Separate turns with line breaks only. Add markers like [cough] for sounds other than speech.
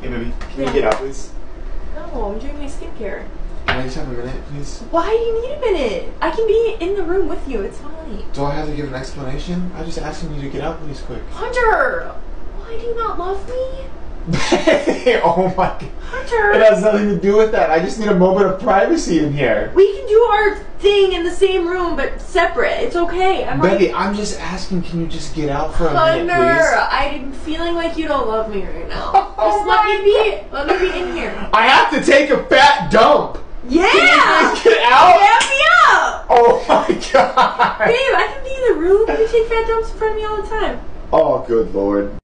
Hey, baby, can
Yeah.
you get out, please?
No, I'm doing my skincare.
Can I just have a minute, please?
Why do you need a minute? I can be in the room with you. It's fine.
Do I have to give an explanation? I'm just asking you to get out, please, quick.
Hunter! Why do you not love me? [laughs]
oh my god. It has nothing to do with that. I just need a moment of privacy in here.
We can do our thing in the same room but separate. It's okay. I'm like,
I'm just asking, can you just get out for a
Hunter,
minute, please?
I'm feeling like you don't love me right now. [laughs]
Oh
Just let me be. Let me be in here.
I have to take a fat dump.
Yeah.
Can you get out?
Get me up.
Oh my [laughs] god.
Babe, I can be in the room. You take fat dumps in front of me all the time.
Oh, good lord.